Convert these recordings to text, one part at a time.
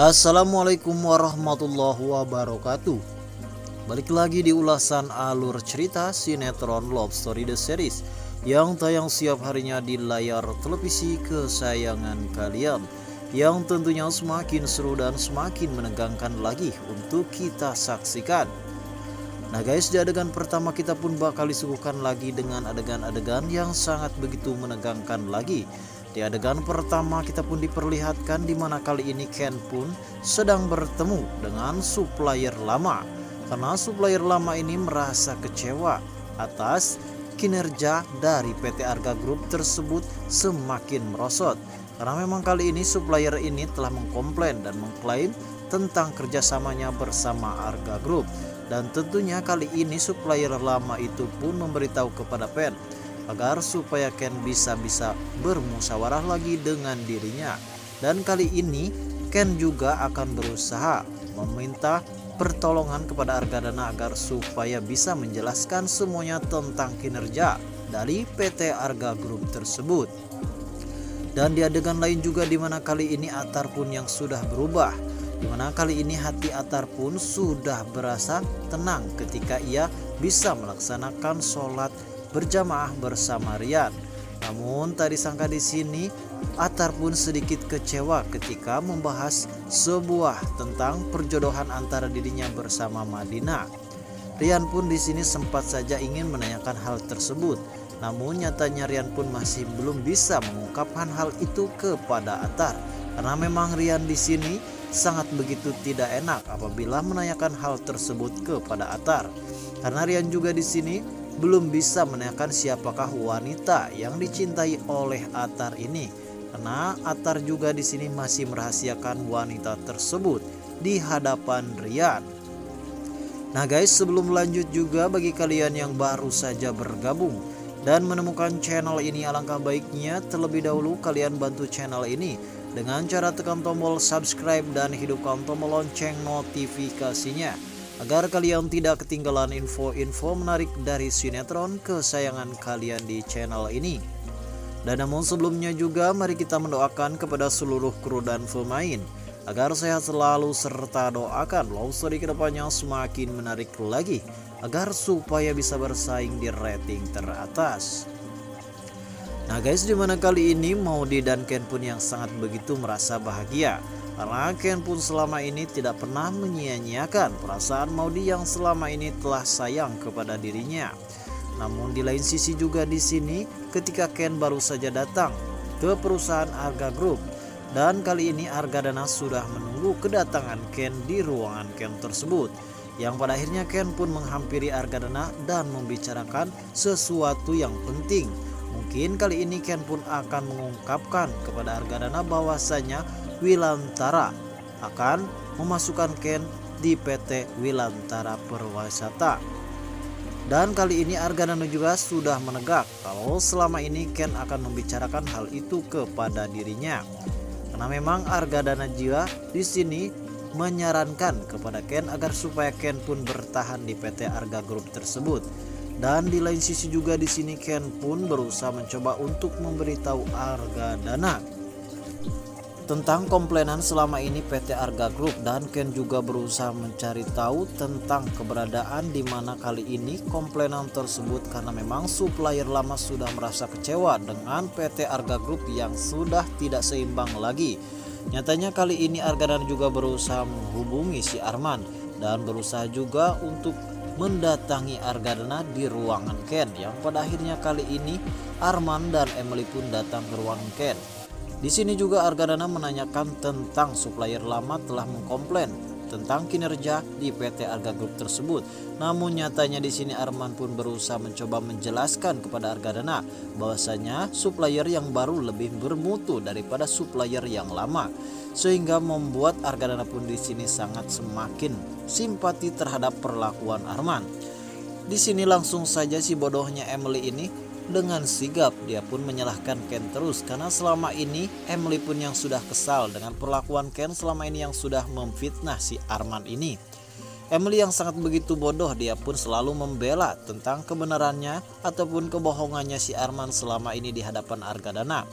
Assalamualaikum warahmatullahi wabarakatuh. Balik lagi di ulasan alur cerita sinetron Love Story The Series Yang tayang siap harinya di layar televisi kesayangan kalian Yang tentunya semakin seru dan semakin menegangkan lagi untuk kita saksikan. Nah guys di adegan pertama kita pun bakal disuguhkan lagi dengan adegan-adegan yang sangat begitu menegangkan lagi di adegan pertama kita pun diperlihatkan di mana kali ini Ken pun sedang bertemu dengan supplier lama. Karena supplier lama ini merasa kecewa atas kinerja dari PT Arga Group tersebut semakin merosot. Karena memang kali ini supplier ini telah mengkomplain dan mengklaim tentang kerjasamanya bersama Arga Group. Dan tentunya kali ini supplier lama itu pun memberitahu kepada Pen agar supaya Ken bisa-bisa bermusyawarah lagi dengan dirinya. Dan kali ini Ken juga akan berusaha meminta pertolongan kepada Argadana agar supaya bisa menjelaskan semuanya tentang kinerja dari PT Arga Group tersebut. Dan di adegan lain juga di mana kali ini Atar pun yang sudah berubah di mana kali ini hati Atar pun sudah berasa tenang ketika ia bisa melaksanakan sholat berjamaah bersama Rian. Namun tadi sangka di sini Atar pun sedikit kecewa ketika membahas sebuah tentang perjodohan antara dirinya bersama Madinah. Rian pun di sini sempat saja ingin menanyakan hal tersebut, namun nyatanya Rian pun masih belum bisa mengungkapkan hal itu kepada Atar karena memang Rian di sini sangat begitu tidak enak apabila menanyakan hal tersebut kepada Atar. Karena Rian juga di sini belum bisa menanyakan siapakah wanita yang dicintai oleh Atar ini karena Atar juga di sini masih merahasiakan wanita tersebut di hadapan Rian. Nah guys sebelum lanjut juga bagi kalian yang baru saja bergabung dan menemukan channel ini alangkah baiknya terlebih dahulu kalian bantu channel ini dengan cara tekan tombol subscribe dan hidupkan tombol lonceng notifikasinya agar kalian tidak ketinggalan info-info menarik dari sinetron kesayangan kalian di channel ini. Dan namun sebelumnya juga mari kita mendoakan kepada seluruh kru dan pemain agar sehat selalu serta doakan love story ke depannya semakin menarik lagi agar supaya bisa bersaing di rating teratas. Nah guys di mana kali ini Maudi dan Ken pun yang sangat begitu merasa bahagia Ken pun selama ini tidak pernah menyia-nyiakan perasaan Maudi yang selama ini telah sayang kepada dirinya. Namun di lain sisi juga di sini ketika Ken baru saja datang ke perusahaan Arga Group dan kali ini Arga Dana sudah menunggu kedatangan Ken di ruangan Ken tersebut. Yang pada akhirnya Ken pun menghampiri Arga Dana dan membicarakan sesuatu yang penting. Mungkin kali ini Ken pun akan mengungkapkan kepada Arga Dana bahwasanya Wilantara akan memasukkan Ken di PT Wilantara Perwasata. Dan kali ini Argadana juga sudah menegak kalau selama ini Ken akan membicarakan hal itu kepada dirinya. Karena memang Argadana juga di sini menyarankan kepada Ken agar supaya Ken pun bertahan di PT Arga Group tersebut. Dan di lain sisi juga di sini Ken pun berusaha mencoba untuk memberitahu Argadana tentang komplainan selama ini PT Arga Group dan Ken juga berusaha mencari tahu tentang keberadaan di mana kali ini komplainan tersebut karena memang supplier lama sudah merasa kecewa dengan PT Arga Group yang sudah tidak seimbang lagi. Nyatanya kali ini Arga dan juga berusaha menghubungi si Arman dan berusaha juga untuk mendatangi Argadana di ruangan Ken yang pada akhirnya kali ini Arman dan Emily pun datang ke ruangan Ken. Di sini juga Argadana menanyakan tentang supplier lama telah mengkomplain tentang kinerja di PT Arga Group tersebut. Namun nyatanya di sini Arman pun berusaha mencoba menjelaskan kepada Argadana bahwasanya supplier yang baru lebih bermutu daripada supplier yang lama. Sehingga membuat Argadana pun di sini sangat semakin simpati terhadap perlakuan Arman. Di sini langsung saja si bodohnya Emily ini dengan sigap dia pun menyalahkan Ken terus karena selama ini Emily pun yang sudah kesal dengan perlakuan Ken selama ini yang sudah memfitnah si Arman ini. Emily yang sangat begitu bodoh dia pun selalu membela tentang kebenarannya ataupun kebohongannya si Arman selama ini di hadapan Argadana.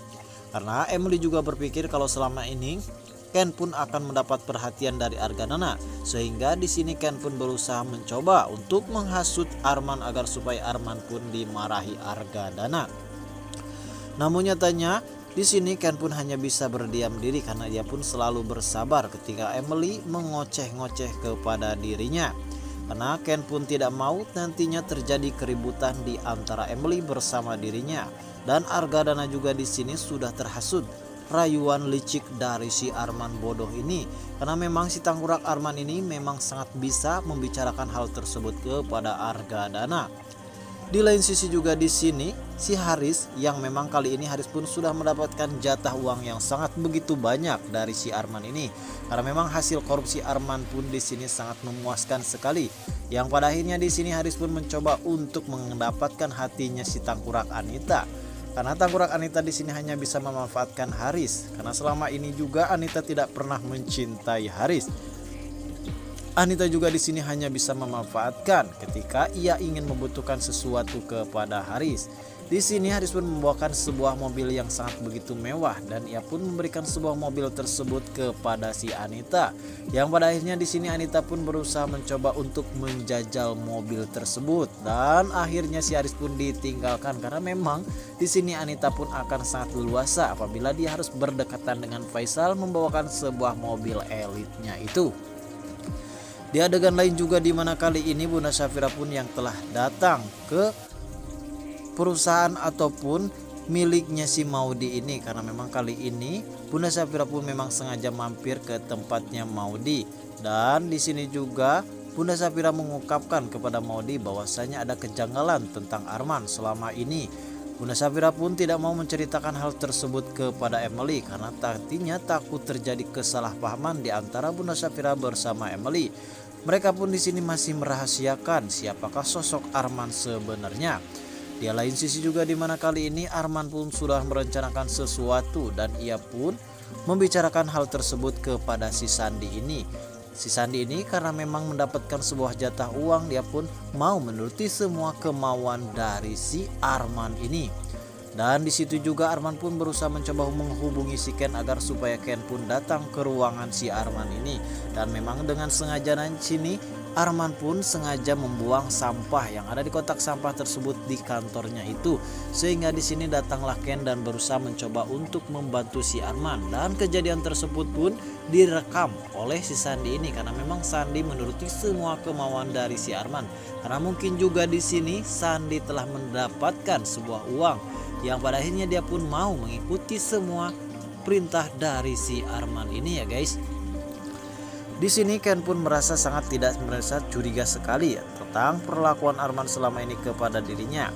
Karena Emily juga berpikir kalau selama ini Ken pun akan mendapat perhatian dari Argadana. Sehingga di sini Ken pun berusaha mencoba untuk menghasut Arman agar supaya Arman pun dimarahi Argadana. Namun nyatanya di sini Ken pun hanya bisa berdiam diri karena dia pun selalu bersabar ketika Emily mengoceh-ngoceh kepada dirinya. Karena Ken pun tidak mau nantinya terjadi keributan di antara Emily bersama dirinya dan Argadana juga di sini sudah terhasut rayuan licik dari si Arman bodoh ini karena memang si tangkurak Arman ini memang sangat bisa membicarakan hal tersebut kepada Argadana. Di lain sisi juga di sini si Haris yang memang kali ini Haris pun sudah mendapatkan jatah uang yang sangat begitu banyak dari si Arman ini. Karena memang hasil korupsi Arman pun di sini sangat memuaskan sekali. Yang pada akhirnya di sini Haris pun mencoba untuk mendapatkan hatinya si Tangkurak Anita. Karena Tangkurak Anita di sini hanya bisa memanfaatkan Haris. Karena selama ini juga Anita tidak pernah mencintai Haris. Anita juga di sini hanya bisa memanfaatkan ketika ia ingin membutuhkan sesuatu kepada Haris. Di sini Haris pun membawakan sebuah mobil yang sangat begitu mewah dan ia pun memberikan sebuah mobil tersebut kepada si Anita. Yang pada akhirnya di sini Anita pun berusaha mencoba untuk menjajal mobil tersebut dan akhirnya si Haris pun ditinggalkan karena memang di sini Anita pun akan sangat leluasa apabila dia harus berdekatan dengan Faisal membawakan sebuah mobil elitnya itu. Di adegan lain juga di mana kali ini Bunda Safira pun yang telah datang ke perusahaan ataupun miliknya si Maudi ini karena memang kali ini Bunda Safira pun memang sengaja mampir ke tempatnya Maudi dan di sini juga Bunda Safira mengungkapkan kepada Maudi bahwasanya ada kejanggalan tentang Arman selama ini Bunda Safira pun tidak mau menceritakan hal tersebut kepada Emily karena tadinya takut terjadi kesalahpahaman di antara Bunda Safira bersama Emily. Mereka pun di sini masih merahasiakan siapakah sosok Arman sebenarnya. Di lain sisi juga di mana kali ini Arman pun sudah merencanakan sesuatu dan ia pun membicarakan hal tersebut kepada si Sandi ini. Si Sandi ini karena memang mendapatkan sebuah jatah uang dia pun mau menuruti semua kemauan dari si Arman ini. Dan di situ juga Arman pun berusaha mencoba menghubungi si Ken agar supaya Ken pun datang ke ruangan si Arman ini. Dan memang dengan sengaja sini Arman pun sengaja membuang sampah yang ada di kotak sampah tersebut di kantornya itu. Sehingga di sini datanglah Ken dan berusaha mencoba untuk membantu si Arman. Dan kejadian tersebut pun direkam oleh si Sandi ini karena memang Sandi menuruti semua kemauan dari si Arman. Karena mungkin juga di sini Sandi telah mendapatkan sebuah uang yang pada akhirnya dia pun mau mengikuti semua perintah dari si Arman ini ya guys. Di sini Ken pun merasa sangat tidak merasa curiga sekali ya tentang perlakuan Arman selama ini kepada dirinya.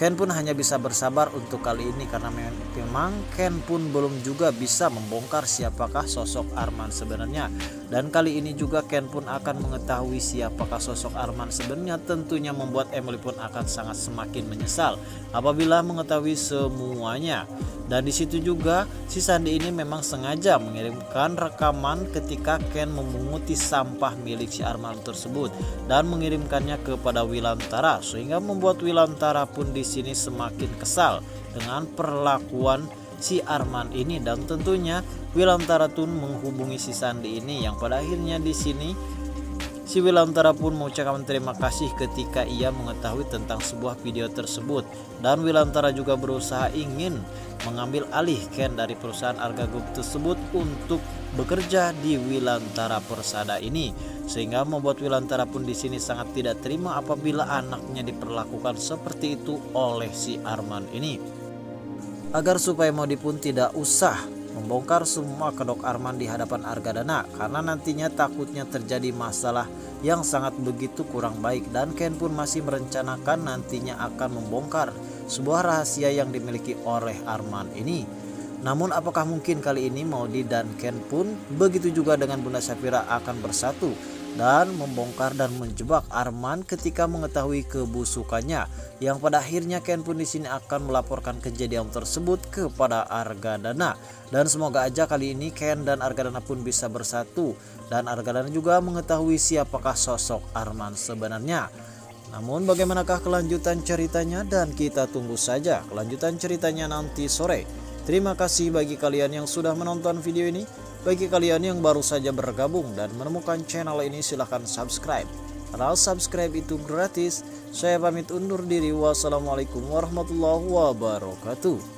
Ken pun hanya bisa bersabar untuk kali ini karena memang Ken pun belum juga bisa membongkar siapakah sosok Arman sebenarnya dan kali ini juga Ken pun akan mengetahui siapakah sosok Arman sebenarnya. Tentunya membuat Emily pun akan sangat semakin menyesal apabila mengetahui semuanya. Dan di situ juga si Sandi ini memang sengaja mengirimkan rekaman ketika Ken memunguti sampah milik si Arman tersebut dan mengirimkannya kepada Wilantara sehingga membuat Wilantara pun di sini semakin kesal dengan perlakuan si Arman ini dan tentunya Wilantara pun menghubungi si Sandi ini yang pada akhirnya di sini Si Wilantara pun mengucapkan terima kasih ketika ia mengetahui tentang sebuah video tersebut. Dan Wilantara juga berusaha ingin mengambil alih Ken dari perusahaan Arga Group tersebut untuk bekerja di Wilantara Persada ini. Sehingga membuat Wilantara pun di sini sangat tidak terima apabila anaknya diperlakukan seperti itu oleh si Arman ini agar supaya Modi pun tidak usah membongkar semua kedok Arman di hadapan Argadana karena nantinya takutnya terjadi masalah yang sangat begitu kurang baik dan Ken pun masih merencanakan nantinya akan membongkar sebuah rahasia yang dimiliki oleh Arman ini. Namun apakah mungkin kali ini Maudi dan Ken pun begitu juga dengan Bunda Safira akan bersatu dan membongkar dan menjebak Arman ketika mengetahui kebusukannya yang pada akhirnya Ken pun di sini akan melaporkan kejadian tersebut kepada Argadana. Dan semoga aja kali ini Ken dan Argadana pun bisa bersatu dan Argadana juga mengetahui siapakah sosok Arman sebenarnya. Namun bagaimanakah kelanjutan ceritanya? Dan kita tunggu saja kelanjutan ceritanya nanti sore. Terima kasih bagi kalian yang sudah menonton video ini. Bagi kalian yang baru saja bergabung dan menemukan channel ini silahkan subscribe. Karena subscribe itu gratis. Saya pamit undur diri. Wassalamualaikum warahmatullahi wabarakatuh.